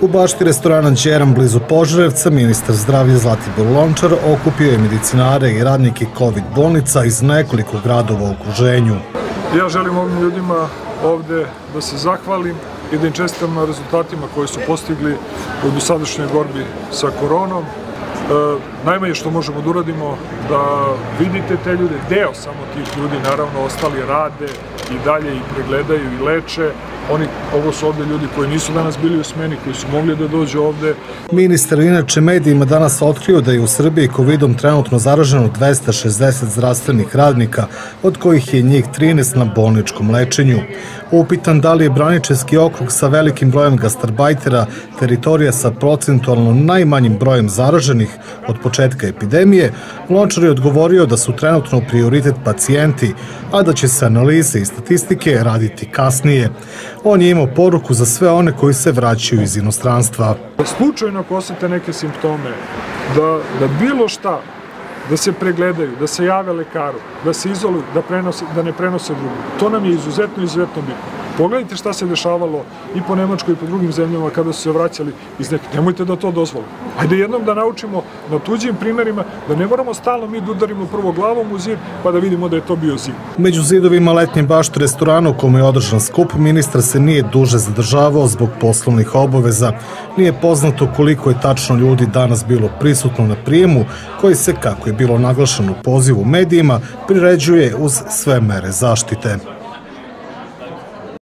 U bašti restorana Đeram blizu Požarevca ministar zdravlja Zlatibor Lončar okupio je medicinare i radnike COVID bolnica iz nekoliko gradova u okruženju. Ja želim ovim ljudima ovde da se zahvalim i da im čestitam na rezultatima koje su postigli u dosadašnjoj borbi sa koronom. E, najmanje što možemo da uradimo da vidite te ljude, deo samo tih ljudi, naravno ostali rade i dalje i pregledaju i leče, Oni, ovo su ovde ljudi koji nisu danas bili u smeni, koji su mogli da dođu ovde. Ministar inače medijima danas otkrio da je u Srbiji COVID-om trenutno zaraženo 260 zdravstvenih radnika, od kojih je njih 13 na bolničkom lečenju. Upitan da li je Braničevski okrug sa velikim brojem gastarbajtera teritorija sa procentualno najmanjim brojem zaraženih od početka epidemije, Lončar je odgovorio da su trenutno prioritet pacijenti, a da će se analize i statistike raditi kasnije. On je imao poruku za sve one koji se vraćaju iz inostranstva. Slučajno ako osete neke simptome, da, da bilo šta da se pregledaju, da se jave lekaru, da se izoluju, da, prenose, da ne prenose drugu. To nam je izuzetno, izuzetno bitno. Pogledajte šta se dešavalo i po Nemačkoj i po drugim zemljama kada su se vraćali iz nekih. Nemojte da to dozvolite. Hajde jednom da naučimo na tuđim primerima da ne moramo stalno mi da udarimo prvo glavom u zid pa da vidimo da je to bio zid. Među zidovima letnje bašte restorana u kome je održan skup, ministar se nije duže zadržavao zbog poslovnih obaveza. Nije poznato koliko je tačno ljudi danas bilo prisutno na prijemu, koji se, kako je bilo naglašeno pozivu medijima, priređuje uz sve mere zaštite.